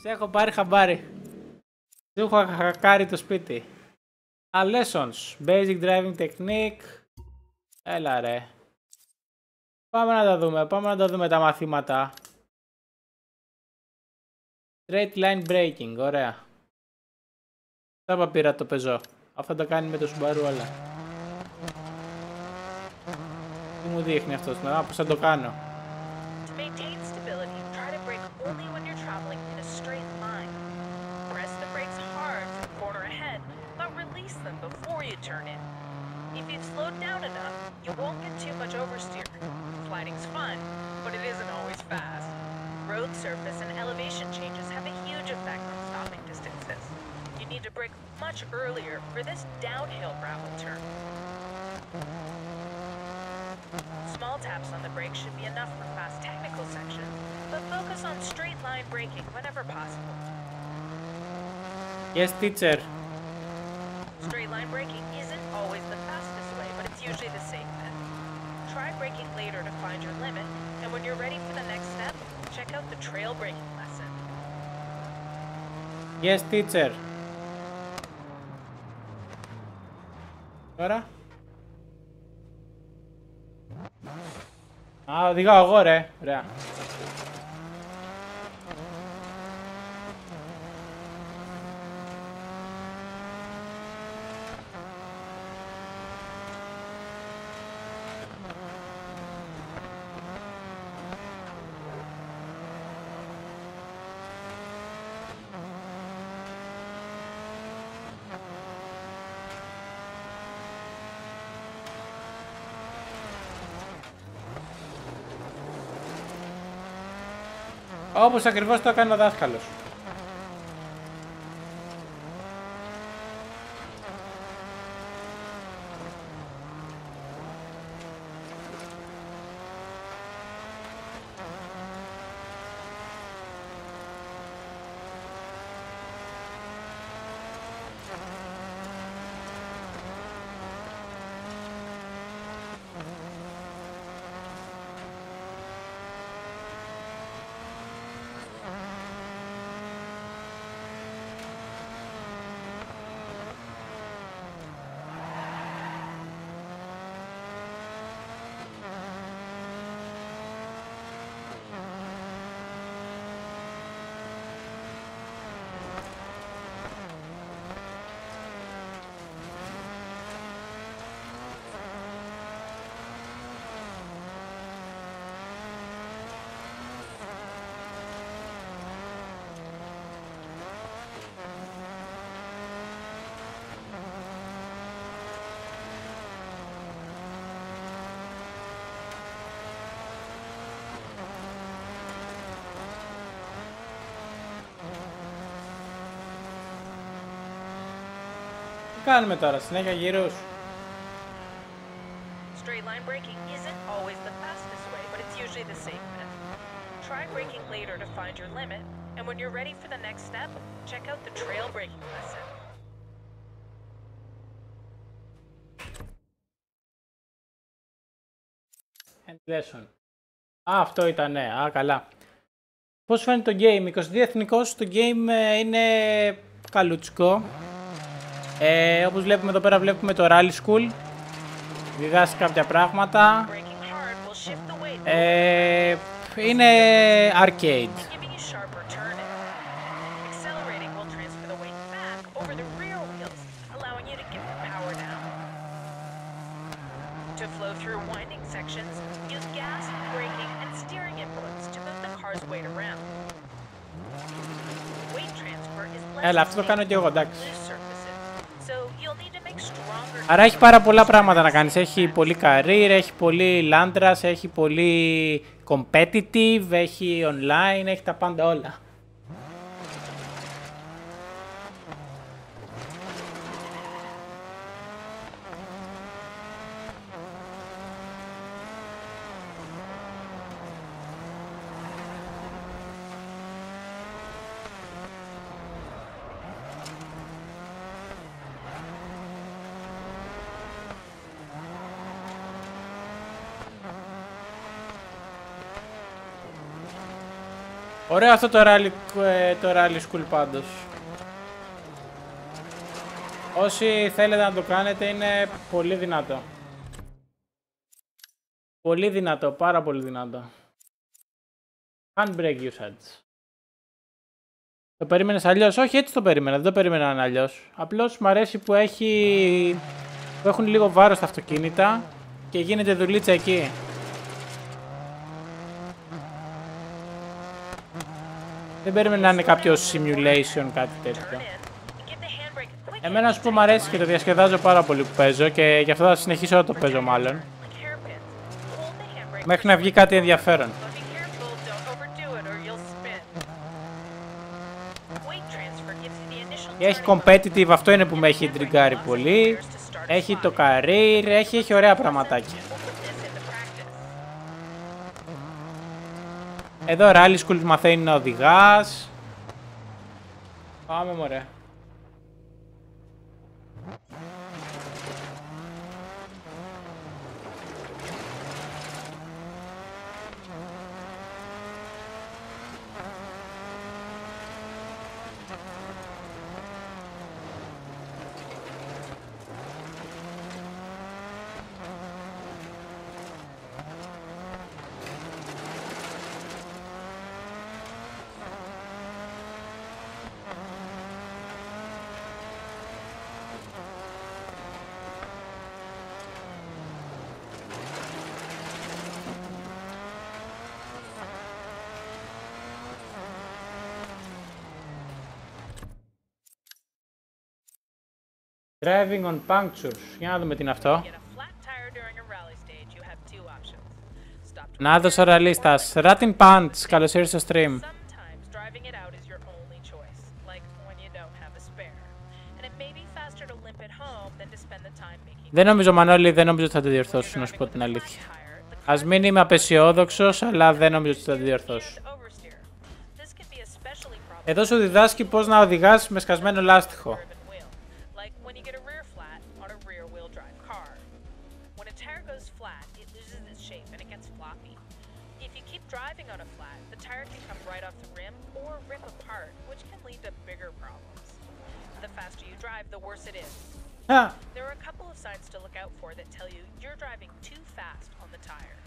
Σε έχω πάρει χαμπάρι. Σου έχω χακάρει το σπίτι. A lessons. Basic driving technique. Έλα ρε. Πάμε να τα δούμε. Πάμε να τα δούμε τα μαθήματα. Straight line braking. Ωραία. Τα πήρα το πεζό. Αυτό το κάνει με το Subaru όλα. Τι μου δείχνει αυτός. Να πώς θα το κάνω. Turn in. If you've slowed down enough, you won't get too much oversteer. Flighting's fun, but it isn't always fast. Road surface and elevation changes have a huge effect on stopping distances. You need to brake much earlier for this downhill gravel turn. Small taps on the brake should be enough for fast technical sections, but focus on straight line braking whenever possible. Yes, teacher. Straight line braking isn't always the fastest way, but it's usually the safe bet. Try braking later to find your limit, and when you're ready for the next step, check out the trail braking lesson. Yes, teacher. Τώρα. Α, οδηγάω εγώ ρε. Ωραία. Όπως ακριβώς το έκανε ο δάσκαλος. κάνουμε τώρα, συνέχεια γύρω σου. Αυτό ήταν, Ακαλά. Πώ. Πώς φαίνεται το game, 22 εθνικός, το game ε, είναι καλούτσικο. Ε, όπως βλέπουμε εδώ πέρα βλέπουμε το Rally School. Διδάσει κάποια πράγματα. Ε, είναι arcade. Έλα, αυτό το κάνω και εγώ, εντάξει. Άρα έχει πάρα πολλά πράγματα να κάνεις. Έχει πολύ career, έχει πολύ landras, έχει πολύ competitive, έχει online, έχει τα πάντα όλα. Ωραίο αυτό το rally, ε, το rally school πάντως. Όσοι θέλετε να το κάνετε είναι πολύ δυνατό. Πολύ δυνατό, πάρα πολύ δυνατό. Handbrake usage. Το περίμενες αλλιώς; Όχι, έτσι το περίμενα. Δεν το περίμενα αλλιώς. Απλώς μου αρέσει που έχει... που έχουν λίγο βάρος τα αυτοκίνητα και γίνεται δουλίτσα εκεί. Δεν περίμενα να είναι κάποιο simulation, κάτι τέτοιο. Εμένα σου πω μου αρέσει και το διασκεδάζω πάρα πολύ που παίζω και γι' αυτό θα συνεχίσω να το παίζω μάλλον. Μέχρι να βγει κάτι ενδιαφέρον. Έχει competitive, αυτό είναι που με έχει τριγκάρει πολύ. Έχει το career, έχει, έχει ωραία πραγματάκια. Εδώ Rally School μαθαίνει να οδηγάς. Πάμε μωρέ. Driving on punctures. Για να δούμε τι είναι αυτό. Να δώσω ραλίστας. Ratin Pants. Καλώς ήρθες στο stream. Δεν νομίζω, Μανώλη, δεν νομίζω ότι θα το διορθώσω, να σου πω την αλήθεια. Α μην είμαι απεσιόδοξος, αλλά δεν νομίζω ότι θα το διορθώσω. Εδώ σου διδάσκει πώς να οδηγάς με σκασμένο λάστιχο. when you get a rear flat on a rear wheel drive car. When a tire goes flat, it loses its shape and it gets floppy. If you keep driving on a flat, the tire can come right off the rim or rip apart, which can lead to bigger problems. The faster you drive, the worse it is. Ah. There are a couple of signs to look out for that tell you you're driving too fast on the tire.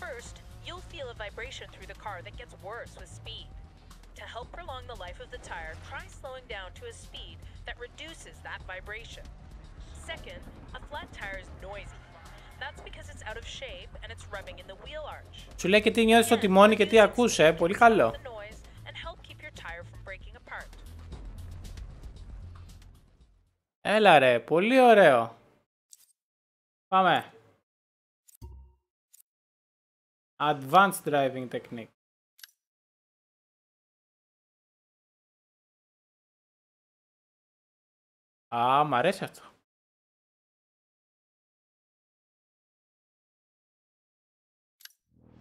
First, you'll feel a vibration through the car that gets worse with speed. To help prolong the life of the tire, try slowing down to a speed that reduces that vibration. Second, a flat tire is noisy. That's because it's out of shape and it's rubbing in the wheel arch. Σου λέει και τι νιώθεις στο τιμόνι και τι ακούσε, πολύ καλό. Έλα ρε, πολύ ωραίο. Πάμε. Advanced driving technique. Α, μ' αρέσει αυτό.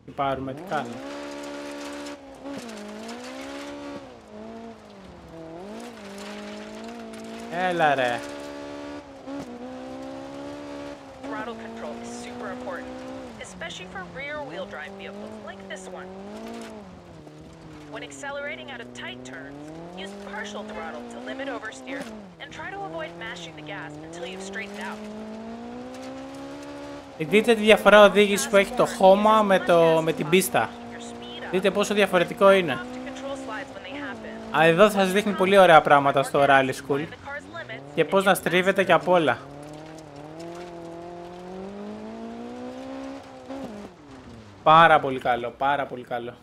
Τι πάρουμε, τι κάνουμε. Έλα ρε. Throttle control is super important, especially for rear-wheel drive vehicles like this one. When accelerating out of tight turns, use partial throttle to limit oversteer and try to avoid mashing the gas until you've straightened out. Δείτε τη διαφορά οδήγηση που έχει το χώμα με, το, με την πίστα. Δείτε πόσο διαφορετικό είναι. Α, εδώ θα σας δείχνει πολύ ωραία πράγματα στο Rally School. Και πώς να στρίβεται και απ' όλα. Πάρα πολύ καλό, πάρα πολύ καλό.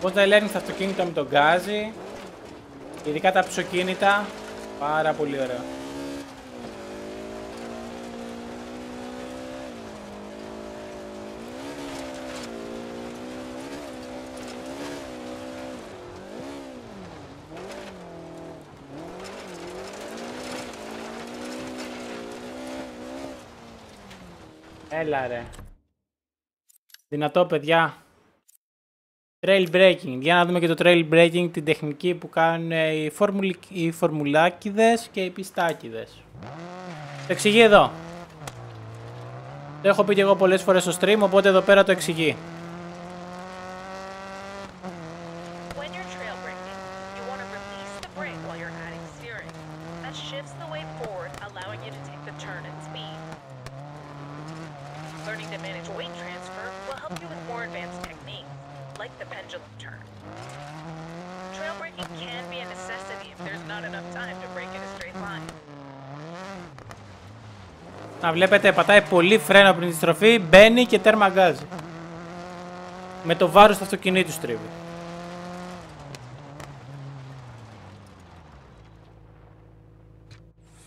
Πώς θα ελέγχεις τα αυτοκίνητα με τον γκάζι. Ειδικά τα ψοκίνητα. Πάρα πολύ ωραίο. έλαρε. Δυνατό παιδιά. Trail breaking. Για να δούμε και το trail breaking, την τεχνική που κάνουν οι, φορμουλ... οι φορμουλάκιδες και οι πιστάκιδες. Το εξηγεί εδώ. Το έχω πει και εγώ πολλές φορές στο stream, οπότε εδώ πέρα το εξηγεί. Βλέπετε πατάει πολύ φρένο πριν τη στροφή, μπαίνει και τέρμα γκάζει. Με το βάρος του αυτοκινήτου στρίβει.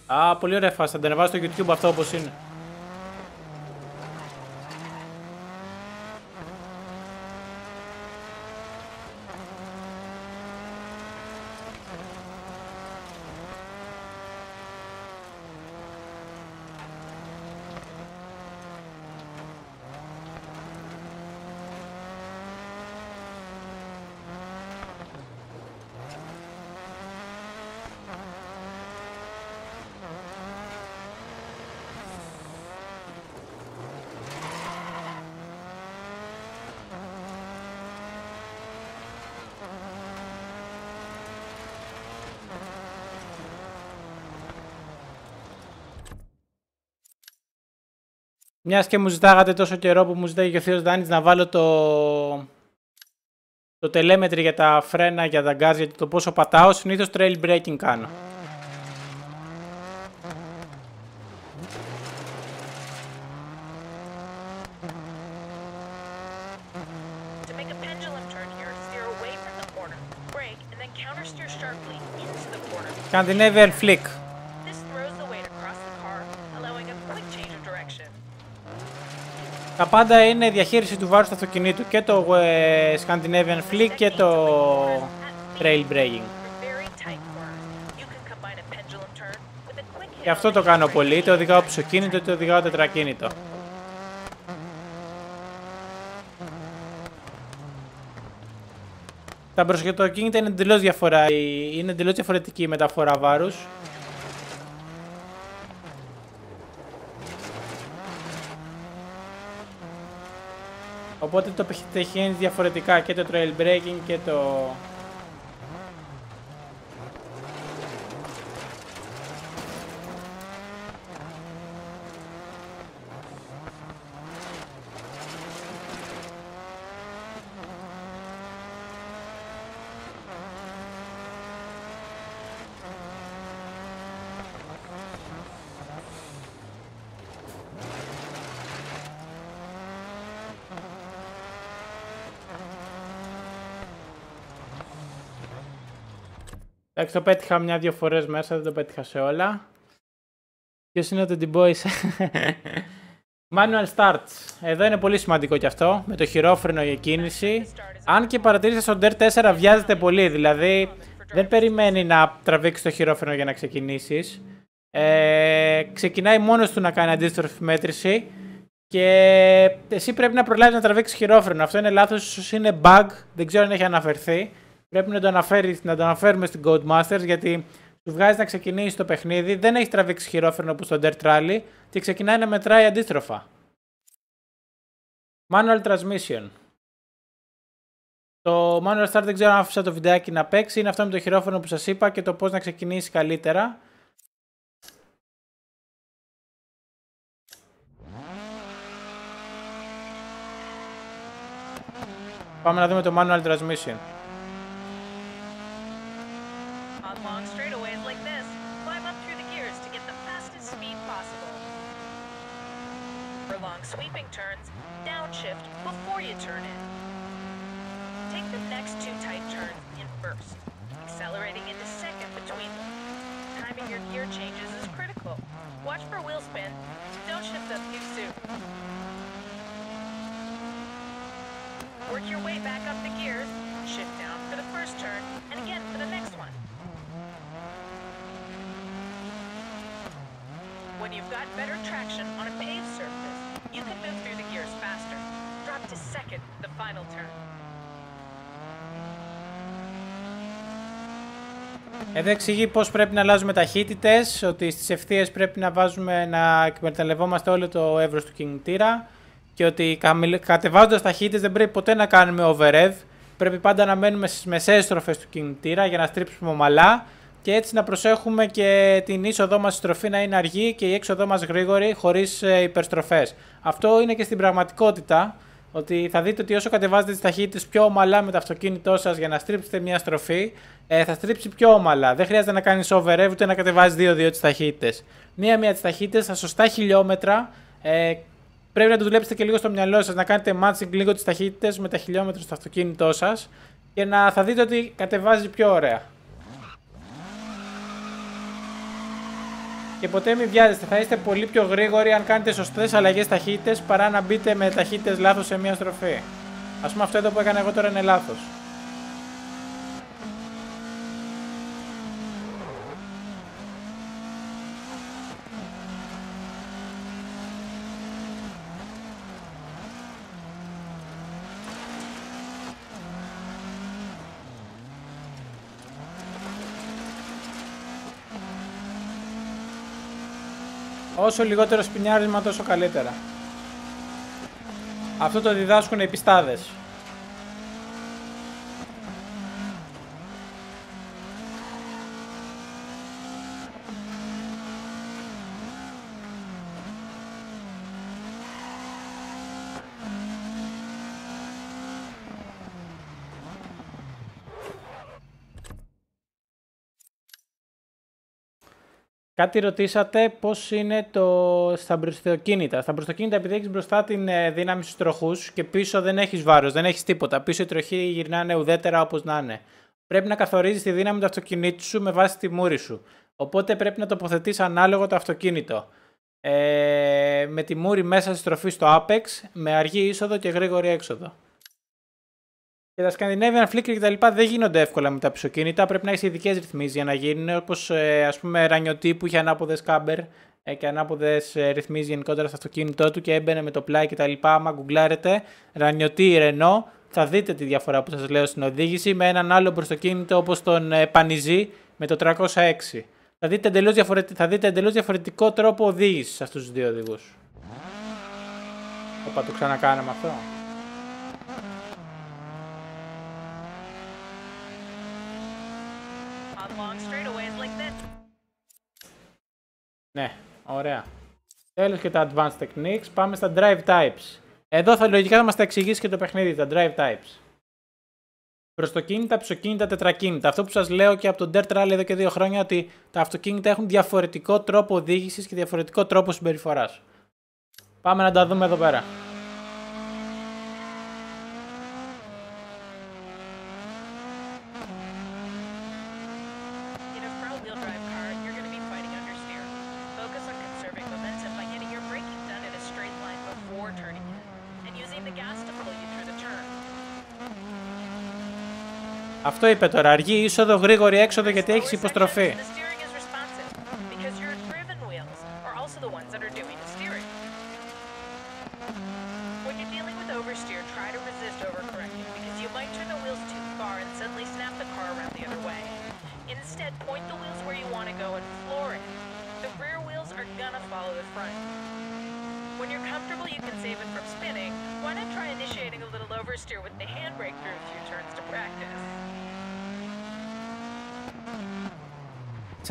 Α, πολύ ωραία φάση. Θα την ανεβάσω στο YouTube αυτό όπως είναι. Μιας και μου ζητάγατε τόσο καιρό που μου ζητάει και ο Θεός Δάνης να βάλω το, το τελέμετρη για τα φρένα, για τα γκάζ, για το πόσο πατάω, συνήθως trail breaking κάνω. Scandinavian flick. Τα πάντα είναι διαχείριση του βάρους του αυτοκινήτου και το ε, Scandinavian Flick και το Trail Braking. Και αυτό το κάνω πολύ, είτε οδηγάω πισωκίνητο είτε οδηγάω τετρακίνητο. Τα μπροσκετοκίνητα είναι εντελώς, διαφορά, είναι εντελώς διαφορετική η μεταφορά βάρους. Οπότε το πετυχαίνει διαφορετικά και το trail breaking και το Εντάξει, το πέτυχα μια-δυο φορές μέσα, δεν το πέτυχα σε όλα. Ποιος είναι το D-Boys. Manual start. Εδώ είναι πολύ σημαντικό κι αυτό, με το χειρόφρενο για κίνηση. Αν και παρατηρήσετε στο DER 4 βιάζεται πολύ, δηλαδή δεν περιμένει να τραβήξει το χειρόφρενο για να ξεκινήσεις. Ε, ξεκινάει μόνος του να κάνει αντίστροφη μέτρηση και εσύ πρέπει να προλάβεις να τραβήξεις χειρόφρενο. Αυτό είναι λάθος, ίσως είναι bug, δεν ξέρω αν έχει αναφερθεί. Πρέπει να το, αναφέρεις, να το αναφέρουμε στην Codemasters γιατί σου βγάζει να ξεκινήσεις το παιχνίδι, δεν έχει τραβήξει χειρόφρενο όπως στο Dirt Rally και ξεκινάει να μετράει αντίστροφα. Manual Transmission. Το Manual Start δεν ξέρω αν άφησα το βιντεάκι να παίξει, είναι αυτό με το χειρόφρενο που σας είπα και το πώς να ξεκινήσεις καλύτερα. Πάμε να δούμε το Manual Transmission. sweeping turns, downshift before you turn in. Take the next two tight turns in first, accelerating into second between them. Timing your gear changes is critical. Watch for wheel spin. Don't shift up too soon. Work your way back up the gears, shift down for the first turn, and again for the next one. When you've got better traction on a paved surface, You can move through the gears faster. Drop to second, the final turn. Εδώ εξηγεί πώς πρέπει να αλλάζουμε ταχύτητες, ότι στις ευθείες πρέπει να βάζουμε να εκμεταλλευόμαστε όλο το εύρος του κινητήρα και ότι κατεβάζοντας ταχύτητες δεν πρέπει ποτέ να κάνουμε overrev, πρέπει πάντα να μένουμε στις μεσαίες στροφές του κινητήρα για να στρίψουμε ομαλά και έτσι να προσέχουμε και την είσοδό μας στροφή να είναι αργή και η έξοδό μας γρήγορη χωρίς ε, υπερστροφές. Αυτό είναι και στην πραγματικότητα, ότι θα δείτε ότι όσο κατεβάζετε τις ταχύτητες πιο ομαλά με το αυτοκίνητό σας για να στρίψετε μια στροφή, ε, θα στρίψει πιο ομαλά. Δεν χρειάζεται να κάνεις over ούτε να κατεβάζεις 2-2 τις ταχύτητες. Μία-μία τις ταχύτητες στα σωστά χιλιόμετρα ε, πρέπει να το δουλέψετε και λίγο στο μυαλό σας, να κάνετε matching λίγο τις ταχύτητες με τα χιλιόμετρα στο αυτοκίνητό σας και να θα δείτε ότι κατεβάζει πιο ωραία. Και ποτέ μην βιάζεστε, θα είστε πολύ πιο γρήγοροι αν κάνετε σωστές αλλαγές ταχύτητες παρά να μπείτε με ταχύτητες λάθος σε μια στροφή. Ας πούμε αυτό εδώ που έκανα εγώ τώρα είναι λάθος. Όσο λιγότερο σπινιάρισμα τόσο καλύτερα. Αυτό το διδάσκουν οι πιστάδες. Κάτι ρωτήσατε πώς είναι το... στα μπροστοκίνητα. Στα μπροστοκίνητα, επειδή έχεις μπροστά την ε, δύναμη στους τροχούς και πίσω δεν έχεις βάρος, δεν έχεις τίποτα. Πίσω οι τροχοί γυρνάνε ουδέτερα όπως να είναι. Πρέπει να καθορίζεις τη δύναμη του αυτοκινήτου σου με βάση τη μούρη σου. Οπότε πρέπει να τοποθετείς ανάλογο το αυτοκίνητο. Ε, με τη μούρη μέσα στη στροφή στο Apex, με αργή είσοδο και γρήγορη έξοδο. Και τα Scandinavian Flicker κτλ. δεν γίνονται εύκολα με τα πισωκίνητα. Πρέπει να έχεις ειδικές ρυθμίσεις για να γίνουν. Όπως ε, ας πούμε ρανιωτή που είχε ανάποδες κάμπερ ε, και ανάποδες ε, ρυθμίσεις γενικότερα στο αυτοκίνητό του και έμπαινε με το πλάι κτλ. Άμα γκουγκλάρετε ρανιωτή Renault, θα δείτε τη διαφορά που σας λέω στην οδήγηση με έναν άλλο μπροστοκίνητο όπως τον ε, Πανιζή με το 306. Θα δείτε εντελώς διαφορετικό, διαφορετικό τρόπο οδήγησης σε αυτού τους δύο οδηγούς. Όπα το ξανακάναμε αυτό. Ναι, ωραία. Τέλος και τα advanced techniques. Πάμε στα drive types. Εδώ θα λογικά θα μας τα εξηγήσει και το παιχνίδι, τα drive types. Προστοκίνητα, ψοκίνητα, τετρακίνητα. Αυτό που σας λέω και από τον Dirt Rally εδώ και δύο χρόνια ότι τα αυτοκίνητα έχουν διαφορετικό τρόπο οδήγησης και διαφορετικό τρόπο συμπεριφοράς. Πάμε να τα δούμε εδώ πέρα. Αυτό είπε τώρα. Αργή είσοδο, γρήγορη έξοδο γιατί έχεις υποστροφή.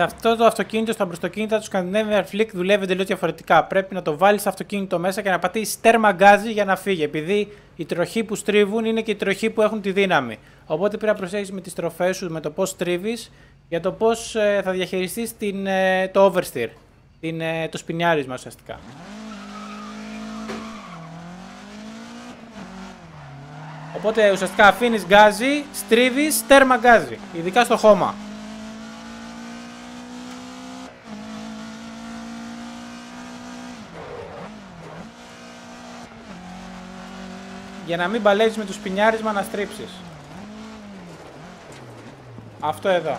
Σε αυτό το αυτοκίνητο, στα μπροστοκίνητα το Scandinavian Flick δουλεύει εντελώς διαφορετικά. Πρέπει να το βάλεις στο αυτοκίνητο μέσα και να πατήσεις τέρμα γκάζι για να φύγει. Επειδή οι τροχοί που στρίβουν είναι και οι τροχοί που έχουν τη δύναμη. Οπότε πρέπει να προσέχεις με τις στροφές σου, με το πώς στρίβεις, για το πώς ε, θα διαχειριστείς ε, το oversteer, την, ε, το σπινιάρισμα ουσιαστικά. Οπότε ουσιαστικά αφήνεις γκάζι, στρίβεις, τέρμα γκάζι. Ειδικά στο χώμα. Για να μην παλεύεις με το σπινιάρισμα να στρίψεις. Αυτό εδώ.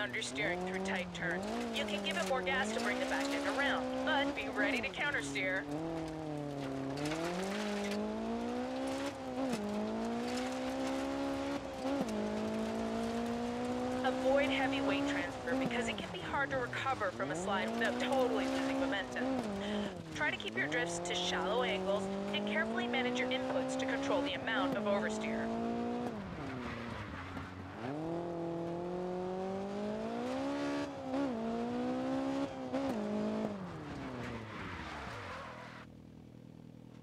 understeering through tight turns. You can give it more gas to bring the back end around, but be ready to countersteer. Avoid heavy weight transfer because it can be hard to recover from a slide without totally losing momentum. Try to keep your drifts to shallow angles and carefully manage your inputs to control the amount of oversteer.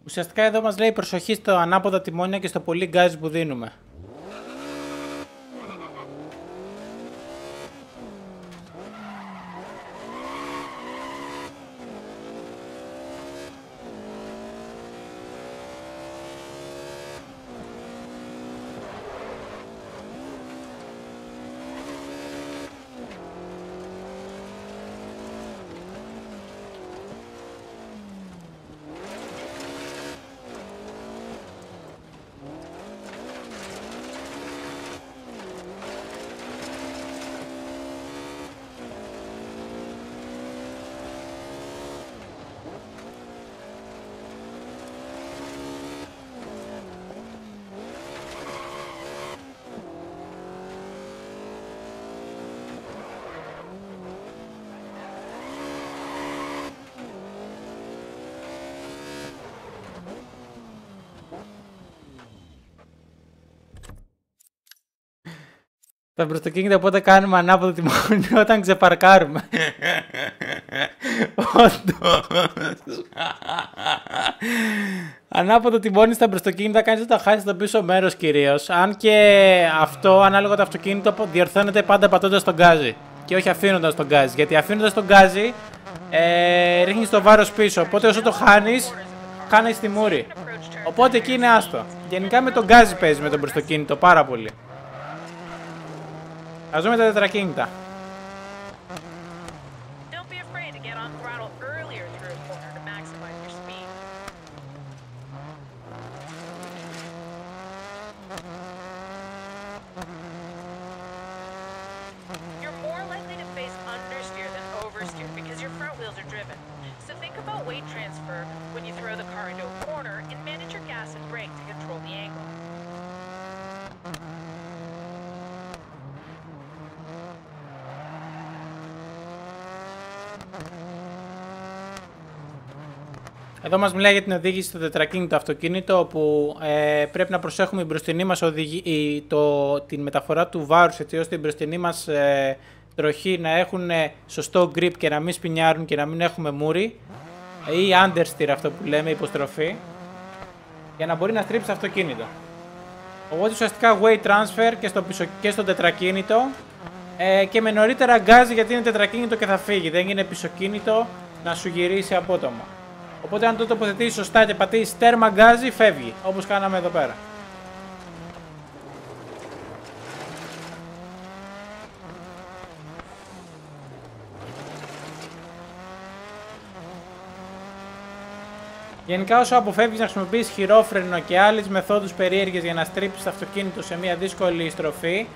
Ουσιαστικά εδώ μας λέει προσοχή στο ανάποδα τιμόνια και στο πολύ γκάζι που δίνουμε. Τα μπροστοκίνητα πότε κάνουμε ανάποδο τιμόνι όταν ξεπαρκάρουμε. Όντως. ανάποδο τιμόνι στα μπροστοκίνητα κάνεις όταν χάσει το πίσω μέρος κυρίως. Αν και αυτό ανάλογα το αυτοκίνητο διορθώνεται πάντα πατώντας το γκάζι. Και όχι αφήνοντας το γκάζι. Γιατί αφήνοντας το γκάζι ε, ρίχνεις το βάρος πίσω. Οπότε όσο το χάνεις, χάνεις τη μούρη. Οπότε εκεί είναι άστο. Γενικά με το γκάζι παίζεις με το μπροστοκίνητο πάρα πολύ. Ας δούμε τα τετρακίνητα. Εδώ μας μιλάει για την οδήγηση στο τετρακίνητο αυτοκίνητο όπου ε, πρέπει να προσέχουμε η μπροστινή μας οδηγή, το, την μεταφορά του βάρους έτσι ώστε η μπροστινή μας ε, τροχή να έχουν ε, σωστό grip και να μην σπινιάρουν και να μην έχουμε μούρι ή understeer αυτό που λέμε υποστροφή για να μπορεί να στρίψει το αυτοκίνητο. Οπότε ουσιαστικά weight transfer και στο, πισω, και στο τετρακίνητο ε, και με νωρίτερα γκάζι γιατί είναι τετρακίνητο και θα φύγει. Δεν είναι πισωκίνητο να σου γυρίσει απότομα. Οπότε αν το τοποθετήσει σωστά και πατήσεις τέρμα γκάζι, φεύγει. Όπως κάναμε εδώ πέρα. Γενικά όσο αποφεύγεις να χρησιμοποιείς χειρόφρενο και άλλες μεθόδους περίεργες για να στρίψεις το αυτοκίνητο σε μια δύσκολη στροφή,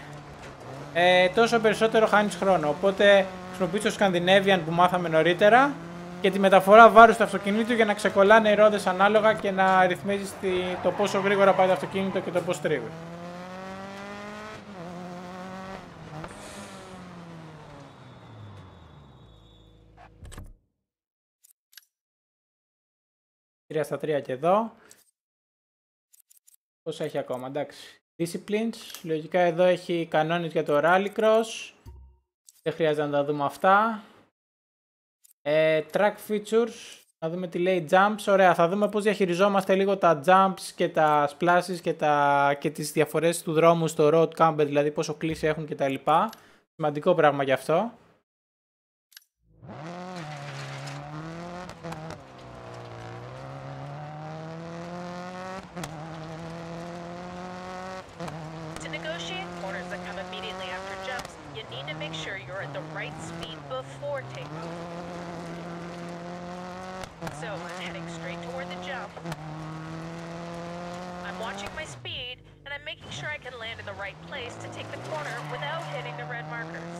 ε, τόσο περισσότερο χάνεις χρόνο. Οπότε χρησιμοποιείς το Scandinavian που μάθαμε νωρίτερα και τη μεταφορά βάρους του αυτοκινήτου για να ξεκολλάνε οι ρόδες ανάλογα και να ρυθμίζεις το πόσο γρήγορα πάει το αυτοκίνητο και το πώς τρίβει. Τρία στα τρία και εδώ. Πώς έχει ακόμα, εντάξει. Disciplines, λογικά εδώ έχει κανόνες για το Rallycross. Δεν χρειάζεται να τα δούμε αυτά. Ε, track features, να δούμε τι λέει jumps. Ωραία, θα δούμε πώς διαχειριζόμαστε λίγο τα jumps και τα splashes και, τα, και τις διαφορές του δρόμου στο road camber, δηλαδή πόσο κλίση έχουν και τα λοιπά. Σημαντικό πράγμα γι' αυτό. So I'm heading straight toward the jump. I'm watching my speed, and I'm making sure I can land in the right place to take the corner without hitting the red markers.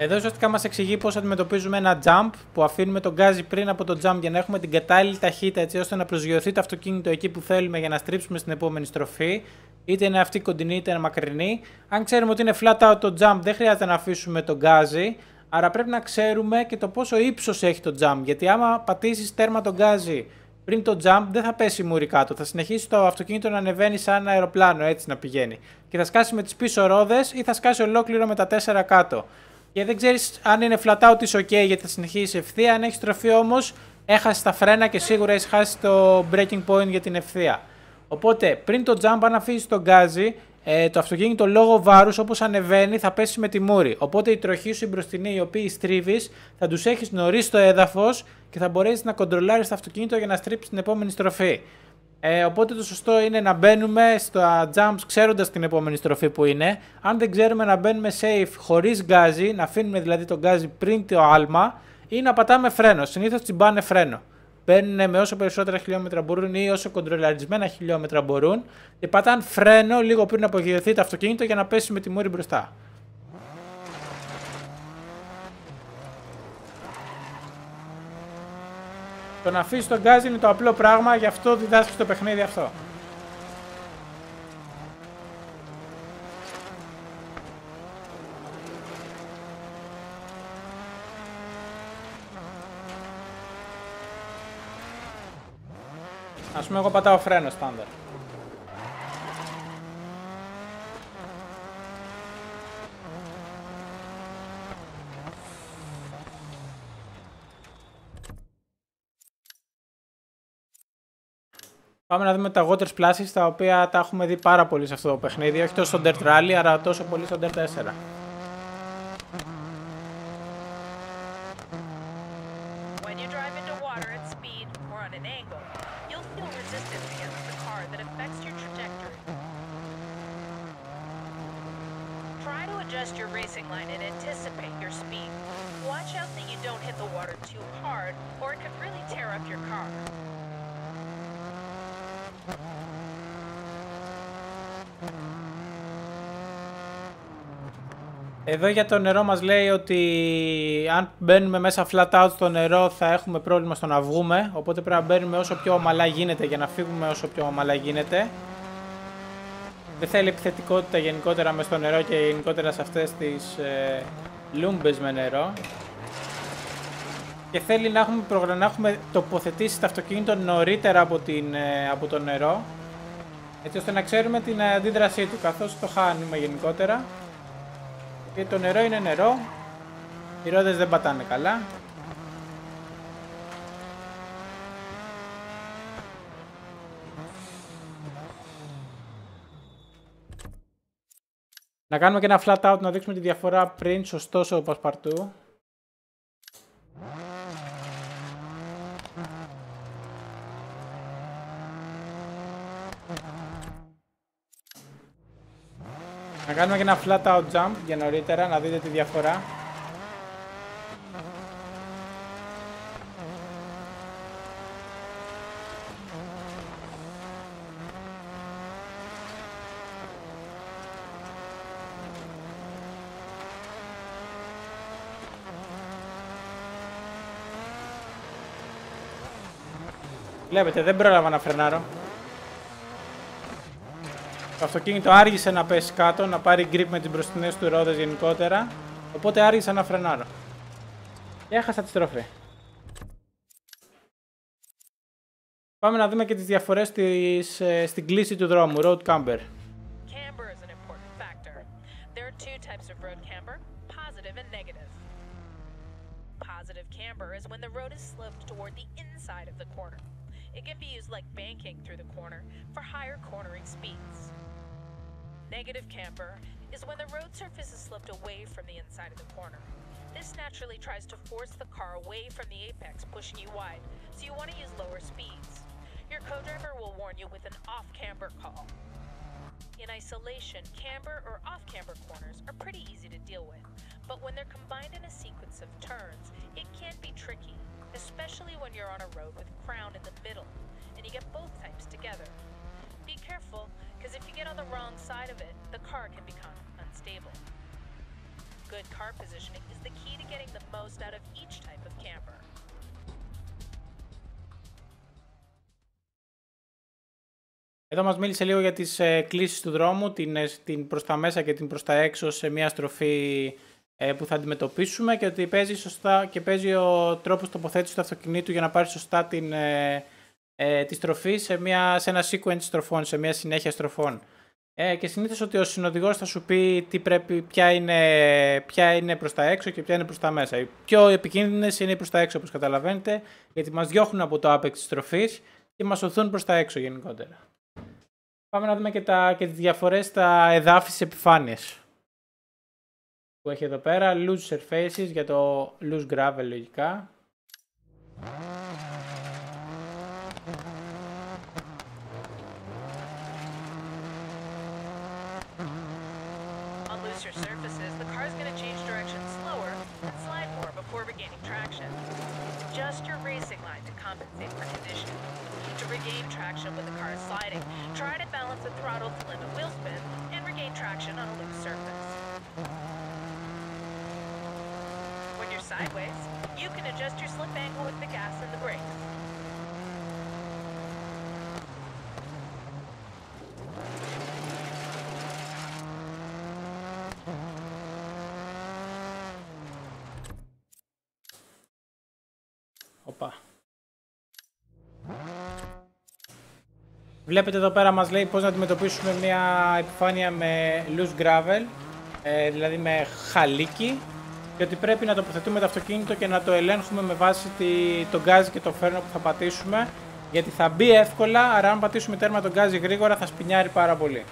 Εδώ ουσιαστικά μας εξηγεί πώς αντιμετωπίζουμε ένα jump που αφήνουμε τον γκάζι πριν από το jump για να έχουμε την κατάλληλη ταχύτητα έτσι ώστε να προσγειωθεί το αυτοκίνητο εκεί που θέλουμε για να στρίψουμε στην επόμενη στροφή. Είτε είναι αυτή κοντινή είτε είναι μακρινή. Αν ξέρουμε ότι είναι flat out το jump δεν χρειάζεται να αφήσουμε τον γκάζι. Άρα πρέπει να ξέρουμε και το πόσο ύψος έχει το jump. Γιατί άμα πατήσεις τέρμα τον γκάζι πριν το jump δεν θα πέσει μούρι κάτω. Θα συνεχίσει το αυτοκίνητο να ανεβαίνει σαν ένα αεροπλάνο έτσι να πηγαίνει. Και θα σκάσει με τις πίσω ρόδες ή θα σκάσει ολόκληρο με τα τέσσερα κάτω και δεν ξέρεις αν είναι flat out is ok γιατί θα συνεχίσει ευθεία. Αν έχεις τροφή όμως, έχασες τα φρένα και σίγουρα έχεις χάσει το breaking point για την ευθεία. Οπότε πριν το jump, αν αφήσεις το γκάζι, ε, το αυτοκίνητο λόγω βάρους όπως ανεβαίνει θα πέσει με τη μούρη. Οπότε οι τροχοί σου, οι μπροστινοί, οι οποίοι στρίβεις, θα τους έχεις νωρίς στο έδαφος και θα μπορέσεις να κοντρολάρεις το αυτοκίνητο για να στρίψεις την επόμενη στροφή. Ε, οπότε το σωστό είναι να μπαίνουμε στα jumps ξέροντας την επόμενη στροφή πού είναι. Αν δεν ξέρουμε να μπαίνουμε safe χωρίς γκάζι, να αφήνουμε δηλαδή το γκάζι πριν το άλμα ή να πατάμε φρένο. Συνήθως τσιμπάνε φρένο. Μπαίνουν με όσο περισσότερα χιλιόμετρα μπορούν ή όσο κοντρολαρισμένα χιλιόμετρα μπορούν και πατάνε φρένο λίγο πριν απογειωθεί το αυτοκίνητο για να πέσει με τη μούρη μπροστά. Το να αφήσεις τον γκάζι είναι το απλό πράγμα, γι' αυτό διδάσκεις το παιχνίδι αυτό. Ας πούμε εγώ πατάω φρένος στάνταρ. Πάμε να δούμε τα Water Splashes, τα οποία τα έχουμε δει πάρα πολύ σε αυτό το παιχνίδι. Όχι τόσο στο Dirt Rally, αλλά τόσο πολύ στο Dirt 4. adjust your racing line and anticipate your speed. Watch out that you don't hit the water too hard, or it could really tear up your car. Εδώ για το νερό μας λέει ότι αν μπαίνουμε μέσα flat out στο νερό θα έχουμε πρόβλημα στο να βγούμε οπότε πρέπει να μπαίνουμε όσο πιο ομαλά γίνεται για να φύγουμε όσο πιο ομαλά γίνεται. Δεν θέλει επιθετικότητα γενικότερα μες στο νερό και γενικότερα σε αυτές τις ε, λούμπες με νερό. Και θέλει να έχουμε, να έχουμε τοποθετήσεις το αυτοκίνητο νωρίτερα από, την, ε, από το νερό έτσι ώστε να ξέρουμε την αντίδρασή του καθώς το χάνουμε γενικότερα και το νερό είναι νερό. Οι ρόδες δεν πατάνε καλά. Να κάνουμε και ένα flat out να δείξουμε τη διαφορά πριν σωστός ο Πασπαρτού Να κάνουμε και ένα flat out jump για νωρίτερα, να δείτε τη διαφορά. Βλέπετε, δεν πρόλαβα να φρενάρω. Το αυτοκίνητο άργησε να πέσει κάτω, να πάρει grip με τις μπροστινές του ρόδες γενικότερα. Οπότε άργησα να φρενάρω. Και έχασα τη στροφή. Πάμε να δούμε και τις διαφορές της, στην κλίση του δρόμου, road camber. Camber is an important factor. There are two types of road camber, positive and negative. Positive camber is when the road is sloped toward the inside of the corner. It can be used like banking through the corner for higher cornering speeds. Negative camber is when the road surface is slipped away from the inside of the corner. This naturally tries to force the car away from the apex, pushing you wide, so you want to use lower speeds. Your co-driver will warn you with an off-camber call. In isolation, camber or off-camber corners are pretty easy to deal with, but when they're combined in a sequence of turns, it can be tricky, especially when you're on a road with crown in the middle and you get both types together. Be careful, because if you get on the wrong side of it, the car can become unstable. Good car positioning is the key to getting the most out of each type of camper. Εδώ μας μίλησε λίγο για τις ε, κλήσεις του δρόμου, την, ε, την προς τα μέσα και την προς τα έξω σε μια στροφή ε, που θα αντιμετωπίσουμε και ότι παίζει σωστά και παίζει ο τρόπος τοποθέτησης του αυτοκινήτου για να πάρει σωστά την, ε, ε, τη στροφή σε, μια, σε ένα sequence στροφών, σε μια συνέχεια στροφών. Ε, και συνήθως ότι ο συνοδηγός θα σου πει τι πρέπει, ποια, είναι, ποια είναι προς τα έξω και ποια είναι προς τα μέσα. Οι πιο επικίνδυνες είναι προς τα έξω όπως καταλαβαίνετε, γιατί μας διώχνουν από το άπεξ της στροφής και μας οθούν προς τα έξω γενικότερα. Πάμε να δούμε και, τα, και τις διαφορές στα εδάφη της επιφάνειας. Που έχει εδώ πέρα, loose surfaces για το loose gravel λογικά. On looser surfaces, the car's going to change direction slower and slide more before regaining traction. Adjust your racing line to compensate for condition. To regain traction when the car is sliding, try to balance the throttle to limit wheel spin and regain traction on a loose surface. When you're sideways, you can adjust your slip angle with the gas and the brakes. Οπα. Βλέπετε εδώ πέρα μας λέει πώς να αντιμετωπίσουμε μια επιφάνεια με loose gravel, ε, δηλαδή με χαλίκι και ότι πρέπει να τοποθετούμε το αυτοκίνητο και να το ελέγχουμε με βάση τη, το γκάζι και το φρένο που θα πατήσουμε γιατί θα μπει εύκολα, άρα αν πατήσουμε τέρμα το γκάζι γρήγορα θα σπινιάρει πάρα πολύ.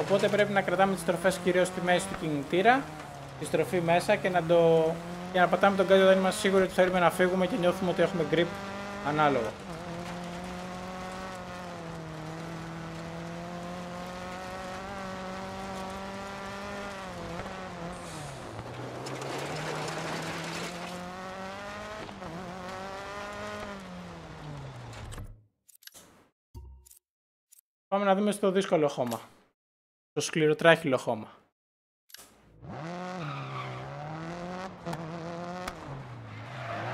Οπότε πρέπει να κρατάμε τις στροφές κυρίως στη μέση του κινητήρα, τη στροφή μέσα και να, το, και να πατάμε το γκάζι όταν είμαστε σίγουροι ότι θέλουμε να φύγουμε και νιώθουμε ότι έχουμε grip ανάλογο. Πάμε να δούμε στο δύσκολο χώμα. Το σκληροτράχυλο χώμα.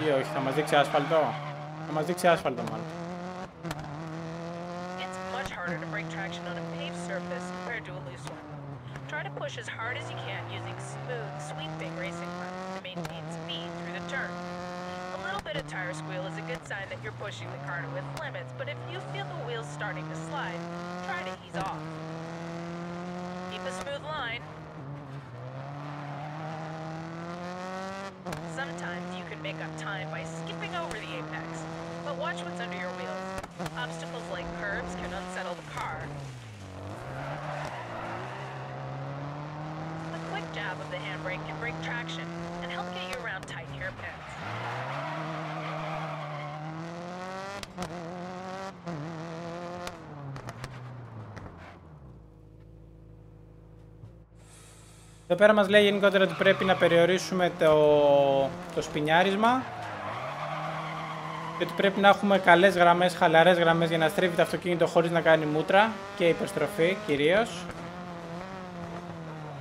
Ή όχι, θα μας δείξει άσφαλτο. Θα μας δείξει άσφαλτο μάλλον. It's much harder to break traction on a paved surface compared to a loose one. Try to push as hard as you can using smooth, sweeping racing runs to maintain speed through the turn. Bit of tire squeal is a good sign that you're pushing the car to its limits, but if you feel the wheels starting to slide, try to ease off. Εδώ πέρα μας λέει γενικότερα ότι πρέπει να περιορίσουμε το, το σπινιάρισμα και ότι πρέπει να έχουμε καλές γραμμές, χαλαρές γραμμές για να στρίβει το αυτοκίνητο χωρίς να κάνει μούτρα και υπερστροφή κυρίως.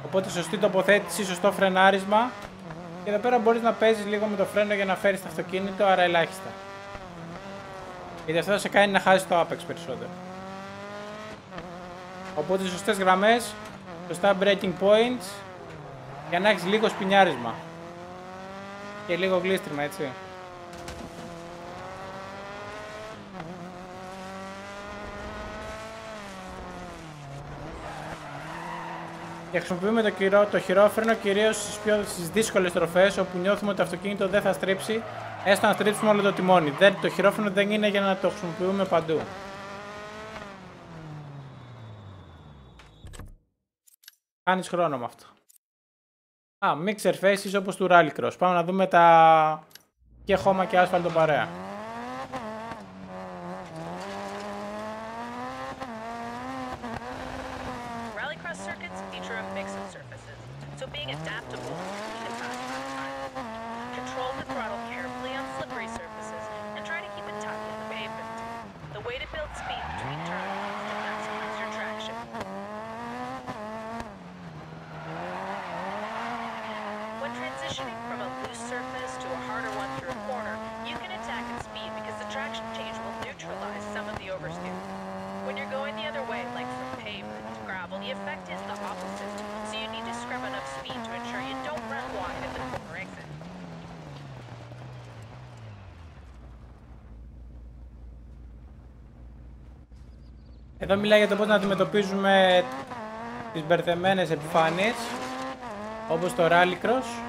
Οπότε σωστή τοποθέτηση, σωστό φρενάρισμα και εδώ πέρα μπορείς να παίζεις λίγο με το φρένο για να φέρεις το αυτοκίνητο, άρα ελάχιστα. Γιατί αυτό θα σε κάνει να χάσεις το apex περισσότερο. Οπότε σωστές γραμμές, σωστά breaking points για να έχεις λίγο σπινιάρισμα. Και λίγο γλίστριμα, έτσι. Και χρησιμοποιούμε το, κυρό, το χειρόφρενο κυρίως στις, πιο, στις δύσκολες τροφές όπου νιώθουμε ότι το αυτοκίνητο δεν θα στρίψει έστω να στρίψουμε όλο το τιμόνι. Δεν, το χειρόφρενο δεν είναι για να το χρησιμοποιούμε παντού. Κάνεις χρόνο με αυτό. Α, mixer faces όπως του Rallycross. Πάμε να δούμε τα και χώμα και άσφαλτο παρέα. So being adaptable can. Control the throttle Εδώ μιλάει για το πώς να αντιμετωπίζουμε τις μπερδεμένες επιφάνειες όπως το Rallycross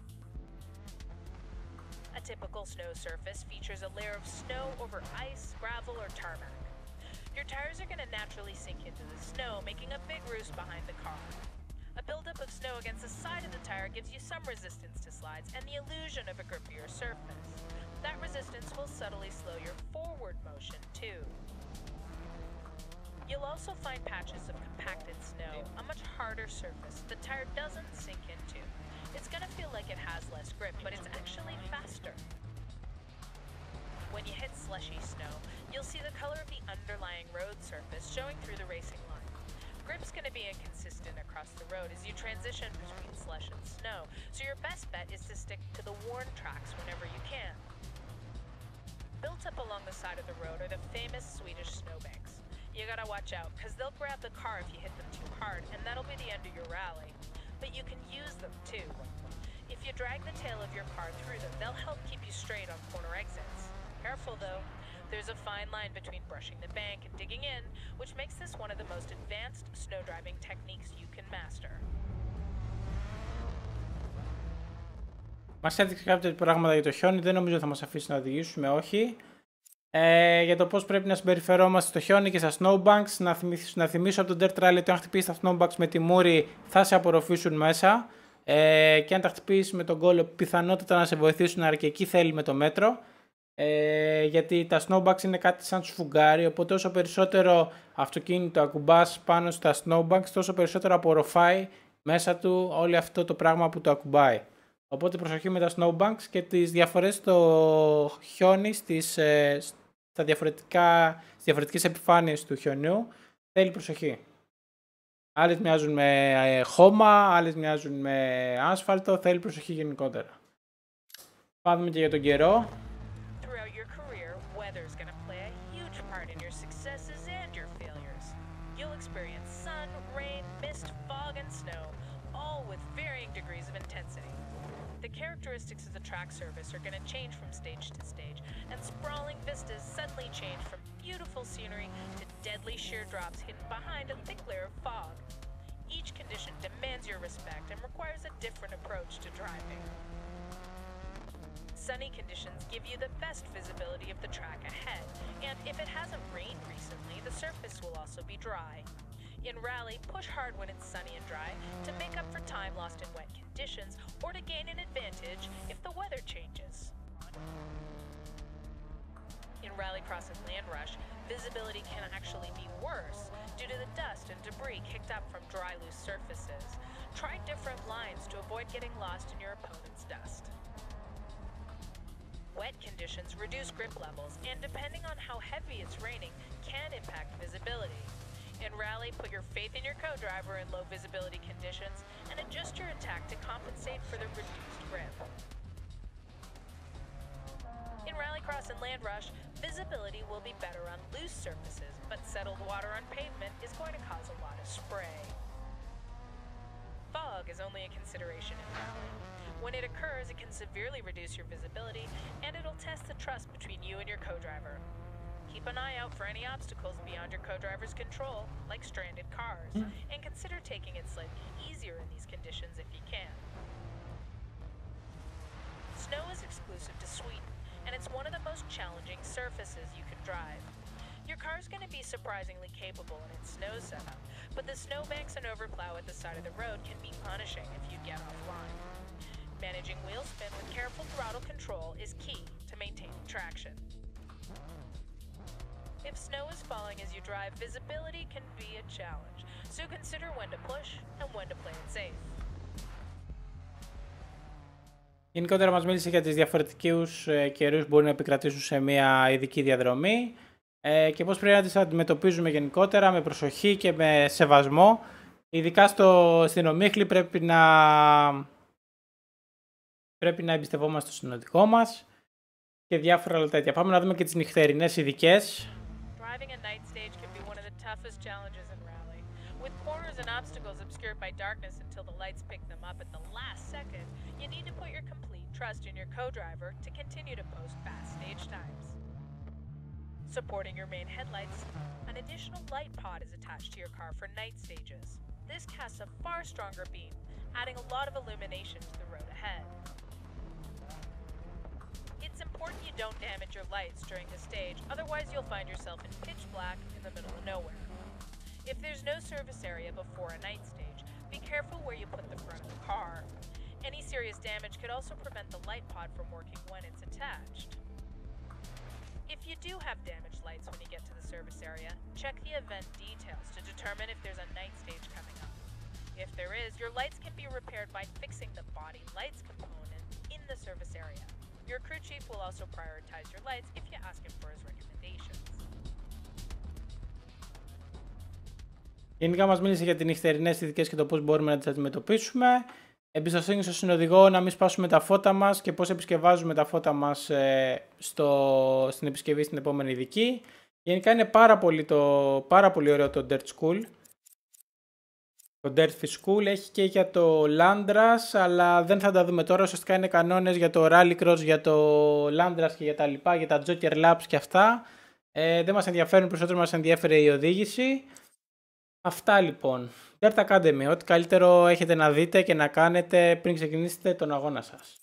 A typical snow surface features a layer of snow over ice, gravel, or tarmac. Your tires are going to naturally sink into the snow, making a big roost behind the car. A buildup of snow against the side of the tire gives you some resistance to slides and the illusion of a grippier surface. That resistance will subtly slow your forward motion, too. You'll also find patches of compacted snow, a much harder surface the tire doesn't sink into. It's gonna feel like it has less grip, but it's actually faster. When you hit slushy snow, you'll see the color of the underlying road surface showing through the racing line. Grip's gonna be inconsistent across the road as you transition between slush and snow, so your best bet is to stick to the worn tracks whenever you can. Built up along the side of the road are the famous Swedish snowbanks. You gotta watch out, because they'll grab the car if you hit them too hard, and that'll be the end of your rally but you can use them too. If you drag the tail of your car through them, they'll help keep you straight on corner exits. Careful though, there's a fine line between brushing the bank and digging in, which makes this one of the most advanced snow driving techniques you can master. Μας έδειξε κάποια πράγματα για το χιόνι, δεν νομίζω θα μας αφήσει να οδηγήσουμε, όχι. Ε, για το πώς πρέπει να συμπεριφερόμαστε στο χιόνι και στα snowbanks. Να, θυμίσω, να θυμίσω από τον Dirt Rally ότι αν χτυπήσεις τα snowbanks με τη μούρη θα σε απορροφήσουν μέσα. Ε, και αν τα χτυπήσεις με τον κόλλο, πιθανότατα να σε βοηθήσουν, αλλά και εκεί θέλει με το μέτρο. Ε, γιατί τα snowbanks είναι κάτι σαν σφουγγάρι, οπότε όσο περισσότερο αυτοκίνητο ακουμπάς πάνω στα snowbanks, τόσο περισσότερο απορροφάει μέσα του όλο αυτό το πράγμα που το ακουμπάει. Οπότε προσοχή με τα snowbanks και τις διαφορές στο χιόνι στις, ε, στα διαφορετικά, στις διαφορετικές επιφάνειες του χιονιού θέλει προσοχή. Άλλες μοιάζουν με ε, χώμα, άλλες μοιάζουν με άσφαλτο, θέλει προσοχή γενικότερα. Πάμε και για τον καιρό. Characteristics of the track surface are going to change from stage to stage, and sprawling vistas suddenly change from beautiful scenery to deadly sheer drops hidden behind a thick layer of fog. Each condition demands your respect and requires a different approach to driving. Sunny conditions give you the best visibility of the track ahead, and if it hasn't rained recently, the surface will also be dry. In Rally, push hard when it's sunny and dry to make up for time lost in wet conditions or to gain an advantage if the weather changes. In Rallycross and Land Rush, visibility can actually be worse due to the dust and debris kicked up from dry, loose surfaces. Try different lines to avoid getting lost in your opponent's dust. Wet conditions reduce grip levels, and depending on how heavy it's raining, can impact visibility. In Rally, put your faith in your co-driver in low visibility conditions and adjust your attack to compensate for the reduced grip. In Rallycross and Land Rush, Visibility will be better on loose surfaces, but settled water on pavement is going to cause a lot of spray. Fog is only a consideration in rally. When it occurs, it can severely reduce your visibility, and it'll test the trust between you and your co-driver. Keep an eye out for any obstacles beyond your co-driver's control, like stranded cars, hmm. and consider taking it slightly easier in these conditions if you can. Snow is exclusive to Sweden, and it's one of the most challenging surfaces you can drive. Your car's going to be surprisingly capable in its snow setup, but the snowbanks and overplow at the side of the road can be punishing if you get offline. Managing wheel spin with careful throttle control is key to maintaining traction. If snow is falling as you drive, visibility can be a challenge, so consider when to push and when to play it safe. Γενικότερα μας μίλησε για τις διαφορετικούς ε, καιρούς που μπορεί να επικρατήσουν σε μια ειδική διαδρομή ε, και πώς πρέπει να τις αντιμετωπίζουμε γενικότερα με προσοχή και με σεβασμό. Ειδικά στο, στην ομίχλη πρέπει να, πρέπει να εμπιστευόμαστε στο συνοδικό μας και διάφορα άλλα τέτοια. Πάμε να δούμε και τις νυχτερινές ειδικές. Driving at night stage can be one of the toughest challenges in rally. With corners and obstacles obscured by darkness until the lights pick them up at the last second, you need to put your complete trust in your co-driver to continue to post fast stage times. Supporting your main headlights, an additional light pod is attached to your car for night stages. This casts a far stronger beam, adding a lot of illumination to the road ahead. Don't damage your lights during the stage, otherwise you'll find yourself in pitch black in the middle of nowhere. If there's no service area before a night stage, be careful where you put the front of the car. Any serious damage could also prevent the light pod from working when it's attached. If you do have damaged lights when you get to the service area, check the event details to determine if there's a night stage coming up. If there is, your lights can be repaired by fixing the body lights component in the service area. Your crew chief will also prioritize your lights if you ask him for his recommendations. Γενικά μας μίλησε για τις νυχτερινές ειδικές και το πώς μπορούμε να τις αντιμετωπίσουμε. Εμπιστοσύνη στο συνοδηγό να μην σπάσουμε τα φώτα μας και πώς επισκευάζουμε τα φώτα μας ε, στο, στην επισκευή στην επόμενη ειδική. Γενικά είναι πάρα πολύ, το, πάρα πολύ ωραίο το Dirt School. Το Dirt School έχει και για το Landras, αλλά δεν θα τα δούμε τώρα. Ουσιαστικά είναι κανόνες για το Rallycross, για το Landras και για τα λοιπά, για τα Joker Laps και αυτά. Ε, δεν μας ενδιαφέρουν, περισσότερο μας ενδιαφέρει η οδήγηση. Αυτά λοιπόν. Dirt Academy, ό,τι καλύτερο έχετε να δείτε και να κάνετε πριν ξεκινήσετε τον αγώνα σας.